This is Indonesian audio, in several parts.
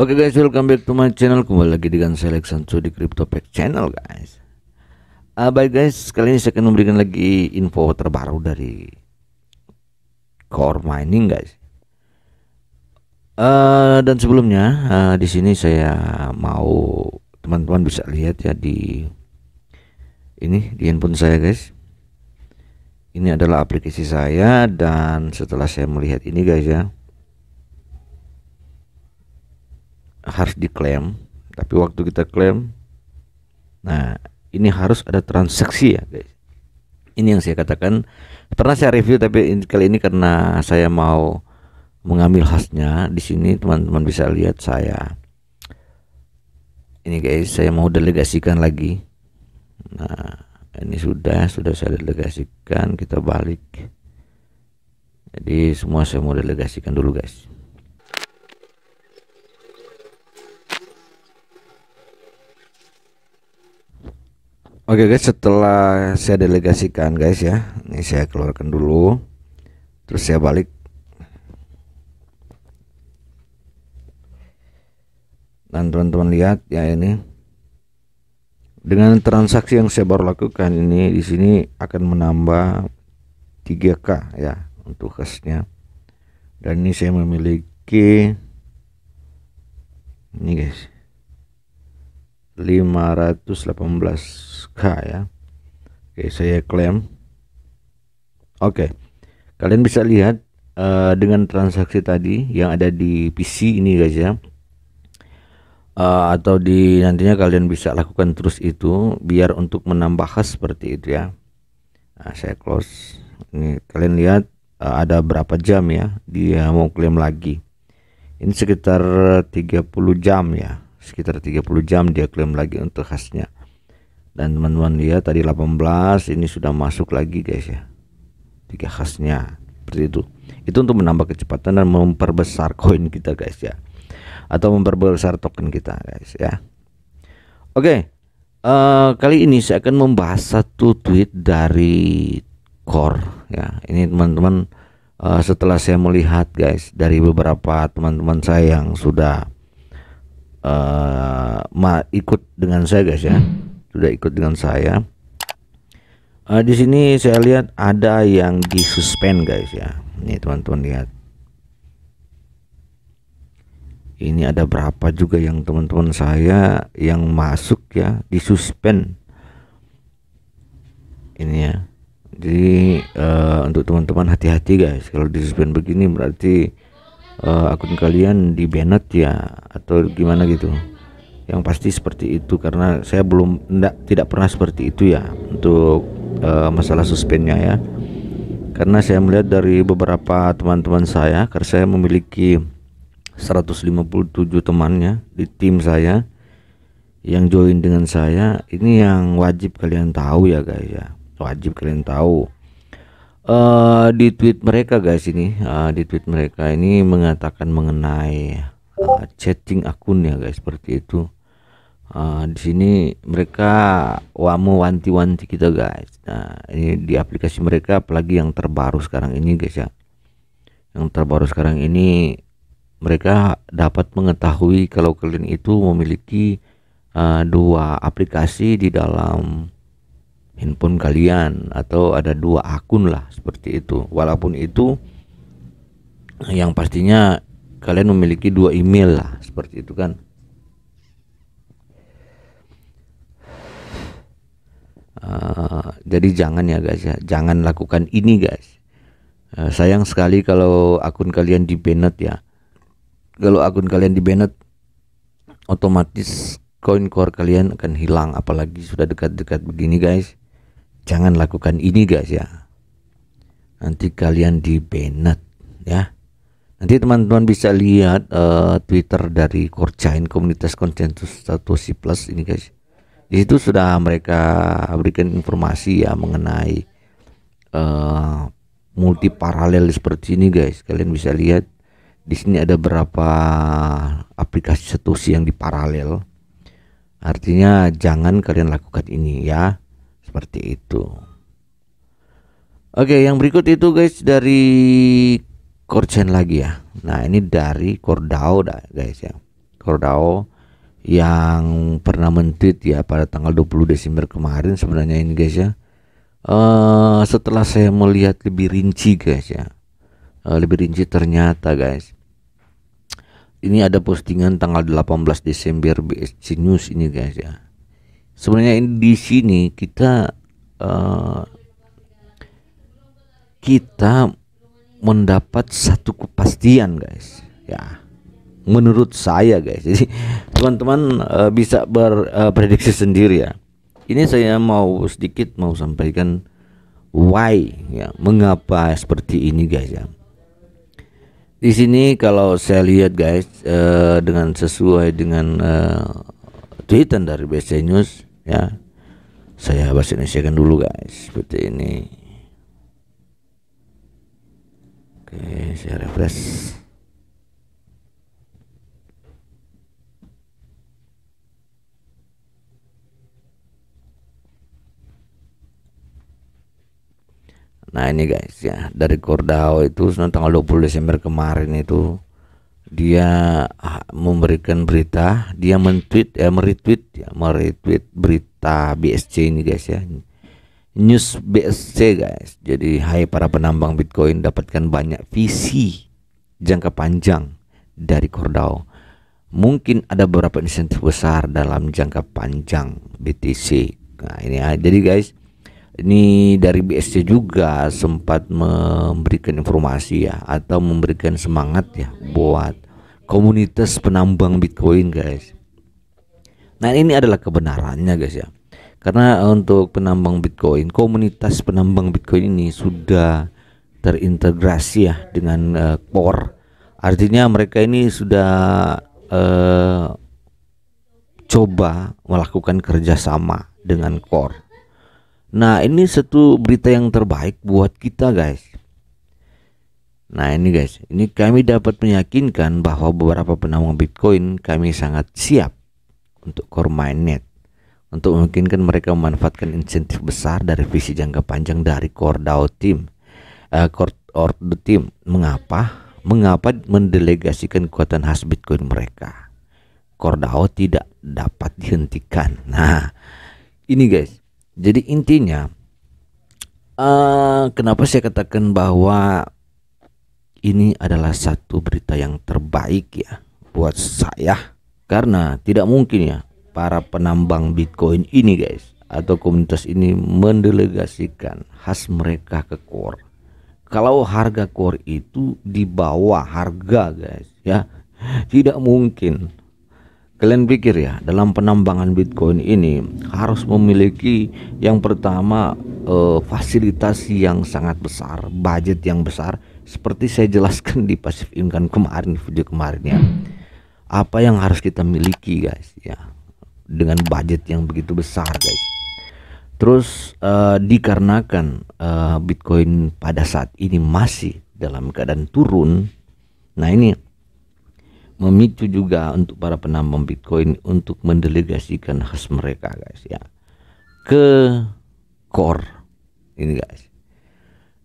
Oke guys, welcome back to my channel. Kembali lagi dengan Sancho di CryptoPack channel guys. Uh, baik guys, kali ini saya akan memberikan lagi info terbaru dari Core Mining guys. Uh, dan sebelumnya uh, di sini saya mau teman-teman bisa lihat ya di ini di handphone saya guys. Ini adalah aplikasi saya dan setelah saya melihat ini guys ya harus diklaim tapi waktu kita klaim nah ini harus ada transaksi ya guys. Ini yang saya katakan pernah saya review tapi kali ini karena saya mau mengambil khasnya di sini teman-teman bisa lihat saya. Ini guys saya mau delegasikan lagi. Nah ini sudah sudah saya delegasikan kita balik. Jadi semua saya mau delegasikan dulu guys Oke guys, setelah saya delegasikan guys ya, ini saya keluarkan dulu, terus saya balik. Dan teman-teman lihat ya ini, dengan transaksi yang saya baru lakukan ini di sini akan menambah 3k ya untuk khasnya. Dan ini saya memiliki ini guys 518k ya. Oke saya klaim. Oke kalian bisa lihat uh, dengan transaksi tadi yang ada di PC ini guys ya. Uh, atau di nantinya kalian bisa lakukan terus itu biar untuk menambah khas seperti itu ya. Nah, saya close. Ini kalian lihat uh, ada berapa jam ya dia mau klaim lagi. Ini sekitar 30 jam ya sekitar 30 jam dia klaim lagi untuk khasnya. Dan teman-teman lihat tadi 18 ini sudah masuk lagi guys ya. Tiga khasnya seperti itu. Itu untuk menambah kecepatan dan memperbesar koin kita guys ya. Atau memperbesar token kita guys ya. Oke okay. uh, eh, kali ini saya akan membahas satu tweet dari core ya. Ini teman-teman uh, setelah saya melihat guys dari beberapa teman-teman saya yang sudah uh, ma ikut dengan saya guys ya. Sudah ikut dengan saya. Uh, di sini saya lihat ada yang disuspend guys ya. Ini teman-teman lihat. Ini ada berapa juga yang teman-teman saya yang masuk ya disuspend. Ini ya. Jadi uh, untuk teman-teman hati-hati guys. Kalau disuspend begini berarti uh, akun kalian di banned ya atau gimana gitu. Yang pasti seperti itu karena saya belum enggak, tidak pernah seperti itu ya untuk uh, masalah suspendnya ya. Karena saya melihat dari beberapa teman-teman saya karena saya memiliki 157 temannya di tim saya yang join dengan saya ini yang wajib kalian tahu ya guys ya. Wajib kalian tahu uh, di tweet mereka guys ini uh, di tweet mereka ini mengatakan mengenai uh, chatting akunnya guys seperti itu. Uh, di sini mereka wamu wanti-wanti kita guys. Nah ini di aplikasi mereka apalagi yang terbaru sekarang ini guys ya. Yang terbaru sekarang ini mereka dapat mengetahui kalau kalian itu memiliki uh, dua aplikasi di dalam handphone kalian atau ada dua akun lah seperti itu. Walaupun itu yang pastinya kalian memiliki dua email lah seperti itu kan. Uh, jadi jangan ya guys ya jangan lakukan ini guys. Uh, sayang sekali kalau akun kalian di banned ya. Kalau akun kalian di banned otomatis koin core kalian akan hilang apalagi sudah dekat-dekat begini guys jangan lakukan ini guys ya. Nanti kalian di banned ya. Nanti teman-teman bisa lihat uh, Twitter dari Corechain komunitas konsensus Satoshi Plus ini guys. Di situ sudah mereka berikan informasi ya mengenai uh, multi paralel seperti ini guys. Kalian bisa lihat di sini ada berapa aplikasi Satoshi yang di paralel. Artinya jangan kalian lakukan ini ya seperti itu. Oke yang berikut itu guys dari core chain lagi ya. Nah ini dari core DAO dah guys ya. Kordao yang pernah mentweet ya pada tanggal 20 Desember kemarin sebenarnya ini guys ya. Uh, setelah saya melihat lebih rinci guys ya. Uh, lebih rinci ternyata guys. Ini ada postingan tanggal 18 Desember BSC News ini guys ya sebenarnya di sini kita uh, kita mendapat satu kepastian guys. Ya menurut saya guys. Jadi teman-teman uh, bisa berprediksi uh, sendiri ya. Ini saya mau sedikit mau sampaikan why ya mengapa seperti ini guys ya. Di sini kalau saya lihat guys uh, dengan sesuai dengan uh, tweetan dari BC News ya. Saya bahasa Indonesia kan dulu guys. Seperti ini. Oke saya refresh. Nah ini guys ya. Dari Kordao itu tanggal 20 Desember kemarin itu dia ah, memberikan berita, dia mentweet ya meretweet ya meretweet berita BSC ini guys ya. News BSC guys. Jadi hai para penambang Bitcoin dapatkan banyak visi jangka panjang dari Kordao. Mungkin ada beberapa insentif besar dalam jangka panjang BTC. Nah ini ya. jadi guys ini dari BSC juga sempat memberikan informasi ya atau memberikan semangat ya buat komunitas penambang Bitcoin guys. Nah ini adalah kebenarannya guys ya. Karena untuk penambang Bitcoin, komunitas penambang Bitcoin ini sudah terintegrasi ya dengan uh, core. Artinya mereka ini sudah uh, coba melakukan kerjasama dengan core Nah ini satu berita yang terbaik buat kita guys. Nah ini guys. Ini kami dapat meyakinkan bahwa beberapa penambang Bitcoin Kami sangat siap untuk core mainnet Untuk memungkinkan mereka memanfaatkan insentif besar dari visi jangka panjang dari core DAO team. Uh, Core or the team. Mengapa? Mengapa mendelegasikan kekuatan khas Bitcoin mereka? Core DAO tidak dapat dihentikan. Nah ini guys jadi intinya uh, kenapa saya katakan bahwa ini adalah satu berita yang terbaik ya buat saya karena tidak mungkin ya para penambang Bitcoin ini guys atau komunitas ini mendelegasikan khas mereka ke core. Kalau harga core itu di bawah harga guys ya tidak mungkin Kalian pikir ya, dalam penambangan Bitcoin ini harus memiliki yang pertama eh, fasilitas yang sangat besar, budget yang besar, seperti saya jelaskan di pasif income kemarin video kemarin ya. Apa yang harus kita miliki guys ya, dengan budget yang begitu besar guys. Terus uh, dikarenakan uh, Bitcoin pada saat ini masih dalam keadaan turun, nah ini memicu juga untuk para penambang Bitcoin untuk mendelegasikan khas mereka guys ya ke core ini guys.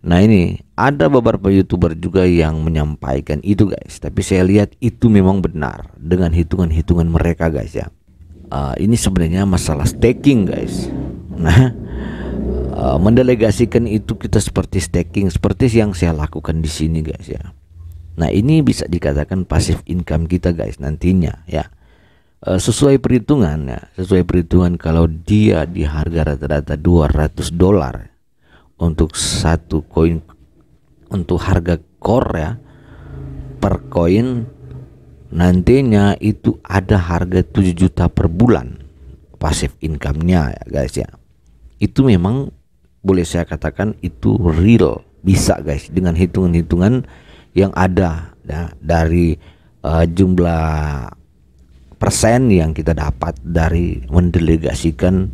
Nah ini ada beberapa youtuber juga yang menyampaikan itu guys, tapi saya lihat itu memang benar dengan hitungan-hitungan mereka guys ya. Uh, ini sebenarnya masalah staking guys. Nah uh, mendelegasikan itu kita seperti staking seperti yang saya lakukan di sini guys ya Nah ini bisa dikatakan pasif income kita guys nantinya ya. E, sesuai perhitungan ya sesuai perhitungan kalau dia di harga rata-rata 200 dolar untuk satu koin untuk harga core ya per koin nantinya itu ada harga 7 juta per bulan pasif income-nya ya guys ya. Itu memang boleh saya katakan itu real bisa guys dengan hitungan-hitungan yang ada ya, dari uh, jumlah persen yang kita dapat dari mendelegasikan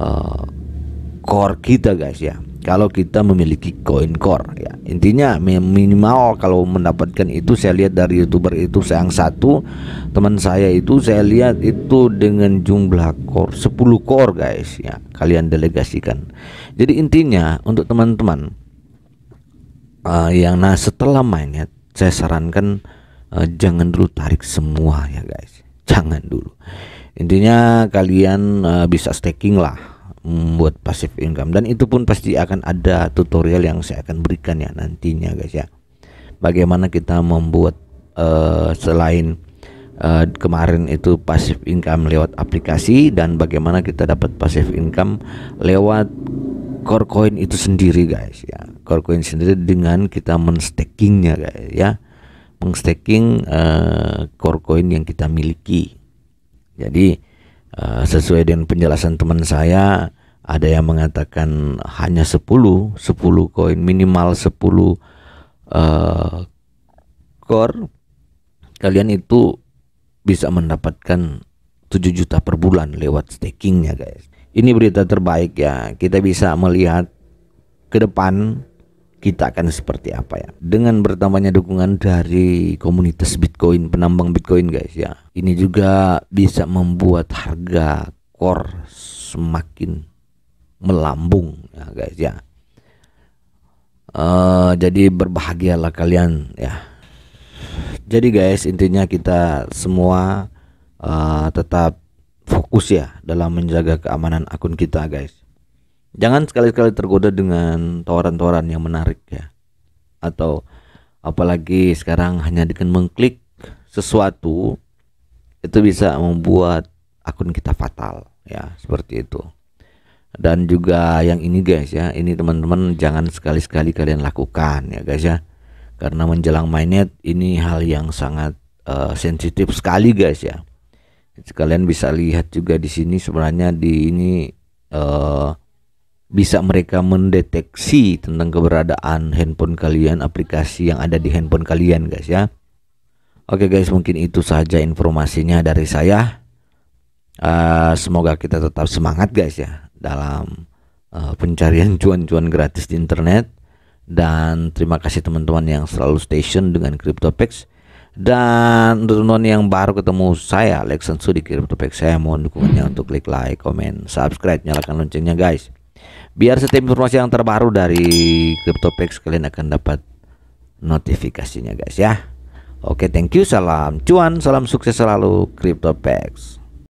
uh, core kita guys ya. Kalau kita memiliki koin core ya. Intinya minimal kalau mendapatkan itu saya lihat dari youtuber itu yang satu teman saya itu saya lihat itu dengan jumlah core 10 core guys ya kalian delegasikan. Jadi intinya untuk teman-teman uh, yang nah setelah mainnya saya sarankan uh, jangan dulu tarik semua ya guys. Jangan dulu. Intinya kalian uh, bisa staking lah membuat passive income. Dan itu pun pasti akan ada tutorial yang saya akan berikan ya nantinya guys ya. Bagaimana kita membuat uh, selain uh, kemarin itu passive income lewat aplikasi dan bagaimana kita dapat passive income lewat core coin itu sendiri guys ya core coin sendiri dengan kita menstakingnya guys ya. Mengstaking uh, core coin yang kita miliki. Jadi uh, sesuai dengan penjelasan teman saya ada yang mengatakan hanya 10 10 koin minimal 10 uh, core kalian itu bisa mendapatkan 7 juta per bulan lewat stakingnya guys. Ini berita terbaik ya. Kita bisa melihat ke depan kita akan seperti apa ya? Dengan bertambahnya dukungan dari komunitas Bitcoin penambang Bitcoin guys ya. Ini juga bisa membuat harga core semakin melambung ya guys ya. Uh, jadi berbahagialah kalian ya. Jadi guys intinya kita semua uh, tetap fokus ya dalam menjaga keamanan akun kita guys jangan sekali-kali tergoda dengan tawaran-tawaran yang menarik ya. Atau apalagi sekarang hanya dengan mengklik sesuatu itu bisa membuat akun kita fatal ya seperti itu. Dan juga yang ini guys ya ini teman-teman jangan sekali-sekali kalian lakukan ya guys ya. Karena menjelang mainnet ini hal yang sangat uh, sensitif sekali guys ya. Kalian bisa lihat juga di sini sebenarnya di ini uh, bisa mereka mendeteksi tentang keberadaan handphone kalian, aplikasi yang ada di handphone kalian, guys ya. Oke guys, mungkin itu saja informasinya dari saya. Uh, semoga kita tetap semangat guys ya dalam uh, pencarian cuan-cuan gratis di internet dan terima kasih teman-teman yang selalu station dengan CryptoPex dan untuk teman-teman yang baru ketemu saya Lex Sensu di CryptoPex saya mohon dukungannya untuk klik like, comment, subscribe, nyalakan loncengnya guys biar setiap informasi yang terbaru dari CryptoPex kalian akan dapat notifikasinya guys ya. Oke thank you. Salam cuan salam sukses selalu CryptoPex